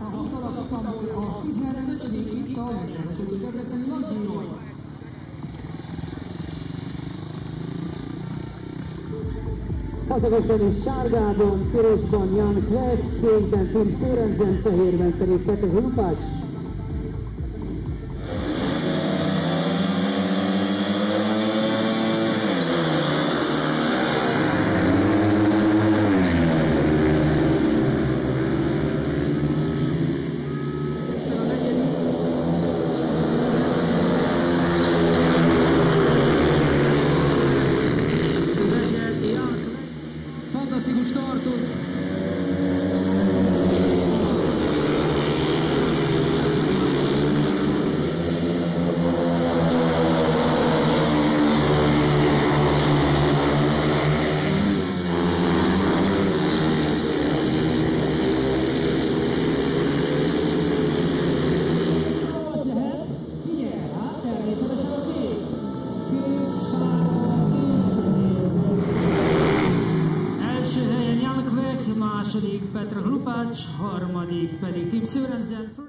A használatokból a 15. itt a is sárgában, pirosban Jan Kvek, kékben Tim Sörensen, fehérben pedig Petr Lupács. volta, Sigos Torto. Második Petra Hlupács, harmadik pedig Tim Sörensen.